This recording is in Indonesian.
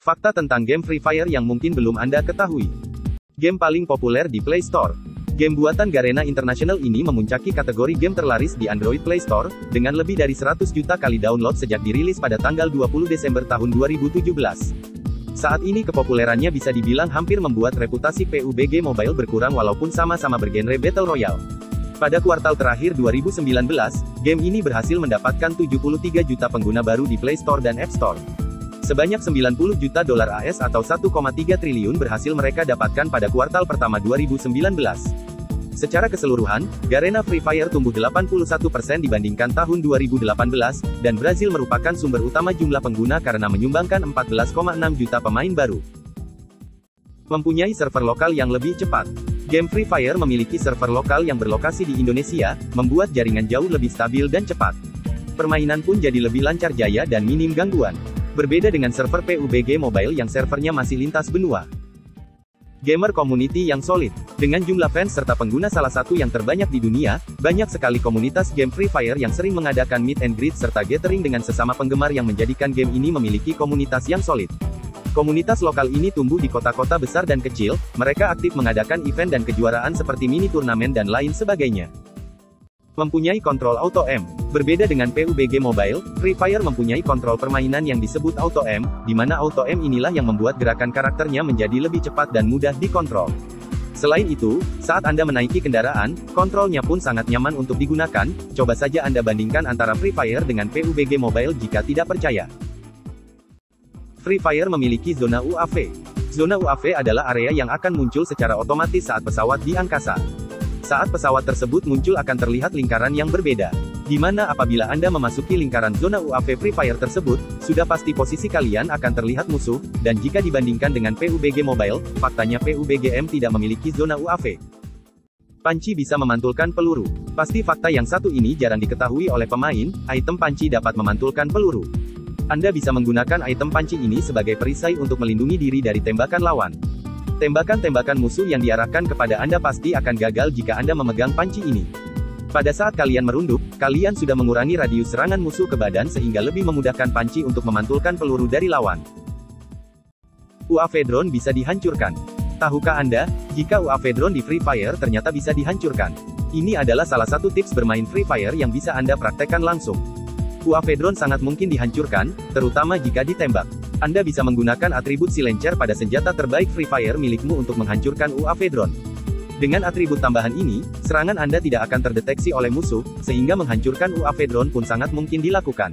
Fakta tentang game Free Fire yang mungkin belum Anda ketahui. Game paling populer di Play Store. Game buatan Garena International ini memuncaki kategori game terlaris di Android Play Store, dengan lebih dari 100 juta kali download sejak dirilis pada tanggal 20 Desember tahun 2017. Saat ini kepopulerannya bisa dibilang hampir membuat reputasi PUBG Mobile berkurang walaupun sama-sama bergenre Battle Royale. Pada kuartal terakhir 2019, game ini berhasil mendapatkan 73 juta pengguna baru di Play Store dan App Store. Sebanyak 90 juta dolar AS atau 1,3 triliun berhasil mereka dapatkan pada kuartal pertama 2019. Secara keseluruhan, Garena Free Fire tumbuh 81% dibandingkan tahun 2018, dan Brazil merupakan sumber utama jumlah pengguna karena menyumbangkan 14,6 juta pemain baru. Mempunyai server lokal yang lebih cepat. Game Free Fire memiliki server lokal yang berlokasi di Indonesia, membuat jaringan jauh lebih stabil dan cepat. Permainan pun jadi lebih lancar jaya dan minim gangguan. Berbeda dengan server PUBG Mobile yang servernya masih lintas benua. Gamer community yang solid. Dengan jumlah fans serta pengguna salah satu yang terbanyak di dunia, banyak sekali komunitas game Free Fire yang sering mengadakan meet and greet serta gathering dengan sesama penggemar yang menjadikan game ini memiliki komunitas yang solid. Komunitas lokal ini tumbuh di kota-kota besar dan kecil, mereka aktif mengadakan event dan kejuaraan seperti mini turnamen dan lain sebagainya. Mempunyai kontrol Auto M. Berbeda dengan PUBG Mobile, Free Fire mempunyai kontrol permainan yang disebut Auto M, di mana Auto M inilah yang membuat gerakan karakternya menjadi lebih cepat dan mudah dikontrol. Selain itu, saat Anda menaiki kendaraan, kontrolnya pun sangat nyaman untuk digunakan, coba saja Anda bandingkan antara Free Fire dengan PUBG Mobile jika tidak percaya. Free Fire memiliki zona UAV. Zona UAV adalah area yang akan muncul secara otomatis saat pesawat di angkasa. Saat pesawat tersebut muncul akan terlihat lingkaran yang berbeda. Di mana apabila Anda memasuki lingkaran zona UAV Free Fire tersebut, sudah pasti posisi kalian akan terlihat musuh, dan jika dibandingkan dengan PUBG Mobile, faktanya PUBGM tidak memiliki zona UAV. Panci bisa memantulkan peluru. Pasti fakta yang satu ini jarang diketahui oleh pemain, item panci dapat memantulkan peluru. Anda bisa menggunakan item panci ini sebagai perisai untuk melindungi diri dari tembakan lawan. Tembakan-tembakan musuh yang diarahkan kepada Anda pasti akan gagal jika Anda memegang panci ini. Pada saat kalian merunduk, kalian sudah mengurangi radius serangan musuh ke badan sehingga lebih memudahkan panci untuk memantulkan peluru dari lawan. UAV drone bisa dihancurkan. Tahukah Anda, jika UAV drone di Free Fire ternyata bisa dihancurkan? Ini adalah salah satu tips bermain Free Fire yang bisa Anda praktekkan langsung. UAV drone sangat mungkin dihancurkan, terutama jika ditembak. Anda bisa menggunakan atribut silencer pada senjata terbaik Free Fire milikmu untuk menghancurkan UAV drone. Dengan atribut tambahan ini, serangan Anda tidak akan terdeteksi oleh musuh, sehingga menghancurkan UAV drone pun sangat mungkin dilakukan.